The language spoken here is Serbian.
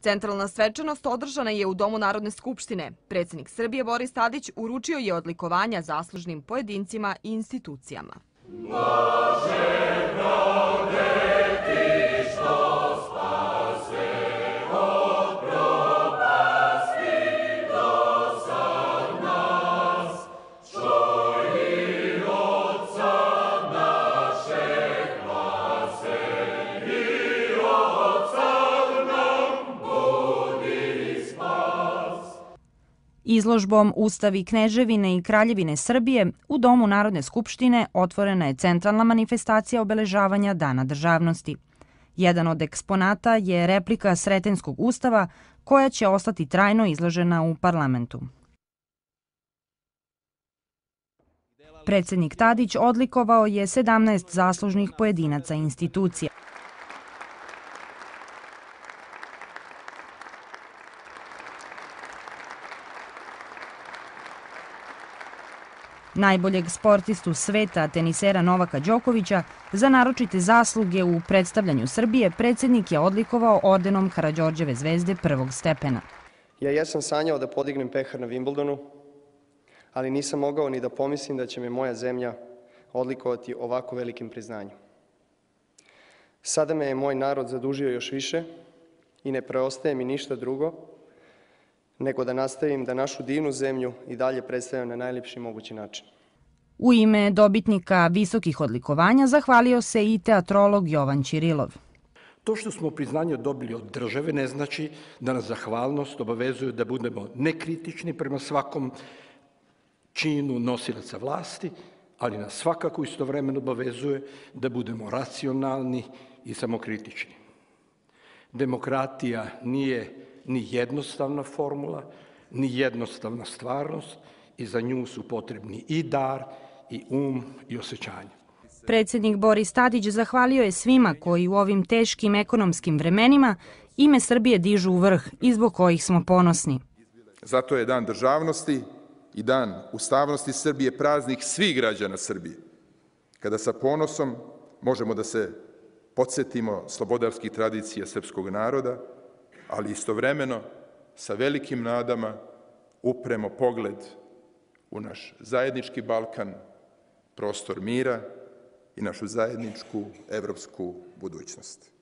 Centralna svečanost održana je u Domu Narodne skupštine. Predsednik Srbije Boris Tadić uručio je odlikovanja zaslužnim pojedincima i institucijama. Izložbom Ustavi Kneževine i Kraljevine Srbije u Domu Narodne skupštine otvorena je centralna manifestacija obeležavanja Dana državnosti. Jedan od eksponata je replika Sretenskog ustava koja će ostati trajno izložena u parlamentu. Predsednik Tadić odlikovao je 17 zaslužnih pojedinaca institucija. Najboljeg sportistu sveta tenisera Novaka Đokovića za naročite zasluge u predstavljanju Srbije predsednik je odlikovao ordenom Karadžorđeve zvezde prvog stepena. Ja jesam sanjao da podignem pehar na Wimbledonu, ali nisam mogao ni da pomislim da će me moja zemlja odlikovati ovako velikim priznanjem. Sada me je moj narod zadužio još više i ne preostaje mi ništa drugo nego da nastavim da našu divnu zemlju i dalje predstavljam na najljepši mogući način. U ime dobitnika visokih odlikovanja zahvalio se i teatrolog Jovan Ćirilov. To što smo priznanje dobili od države ne znači da nas zahvalnost obavezuje da budemo nekritični prema svakom činu nosilaca vlasti, ali nas svakako istovremeno obavezuje da budemo racionalni i samokritični. Demokratija nije ni jednostavna formula, ni jednostavna stvarnost i za nju su potrebni i dar, i um i osjećanje. Predsednik Boris Tadić zahvalio je svima koji u ovim teškim ekonomskim vremenima ime Srbije dižu u vrh i zbog kojih smo ponosni. Zato je dan državnosti i dan ustavnosti Srbije praznik svih građana Srbije, kada sa ponosom možemo da se podsjetimo slobodarskih tradicija srpskog naroda, ali istovremeno sa velikim nadama upremo pogled u naš zajednički Balkan, prostor mira i našu zajedničku evropsku budućnost.